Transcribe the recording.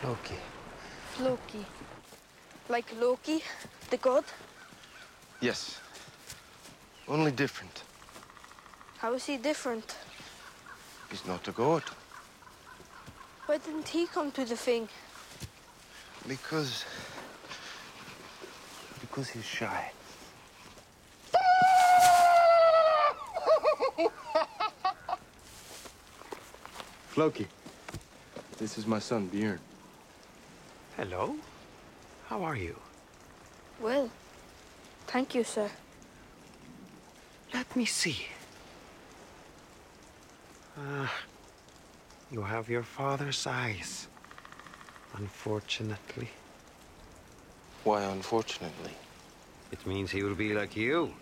Floki. Floki. Like Loki, the god? Yes. Only different. How is he different? He's not a god. Why didn't he come to the thing? Because. Because he's shy. Floki, this is my son, Björn. Hello. How are you? Well, thank you, sir. Let me see. Ah, you have your father's eyes. Unfortunately. Why, unfortunately? It means he will be like you.